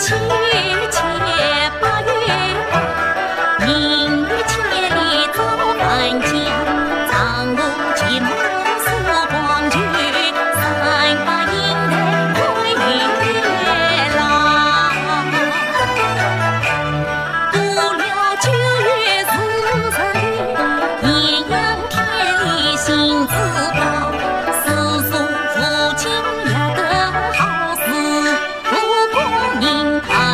tonight.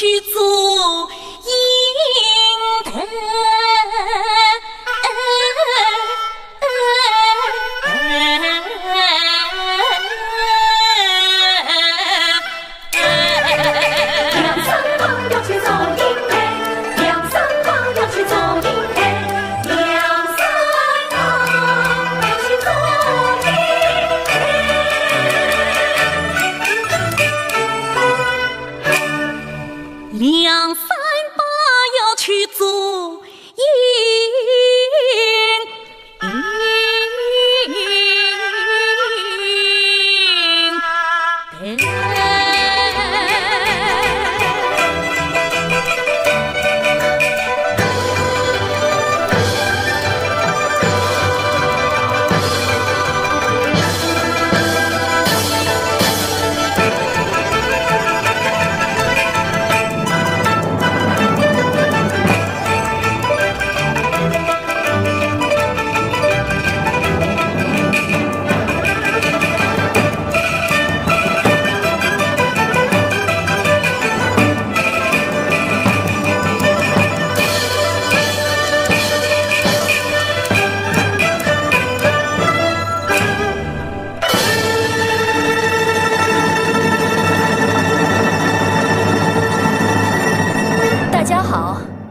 妻。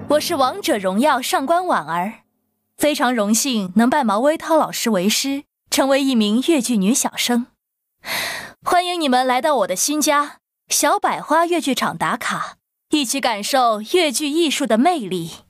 我是王者荣耀上官婉儿，非常荣幸能拜毛威涛老师为师，成为一名越剧女小生。欢迎你们来到我的新家小百花越剧场打卡，一起感受越剧艺术的魅力。